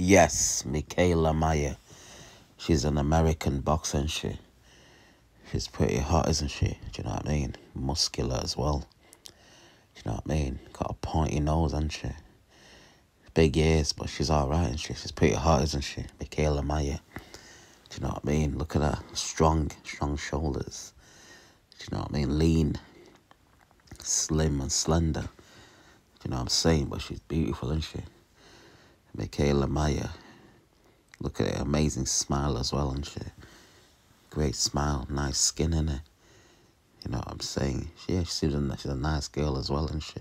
Yes, Mikaela Mayer. She's an American boxer, and she? She's pretty hot, isn't she? Do you know what I mean? Muscular as well. Do you know what I mean? Got a pointy nose, hasn't she? Big ears, but she's alright, isn't she? She's pretty hot, isn't she? Mikaela Mayer. Do you know what I mean? Look at her. Strong, strong shoulders. Do you know what I mean? Lean, slim and slender. Do you know what I'm saying? But she's beautiful, isn't she? Mikaela Mayer. Look at her amazing smile as well, isn't she? Great smile, nice skin in it. You know what I'm saying? Yeah, she's a, she's a nice girl as well, isn't she?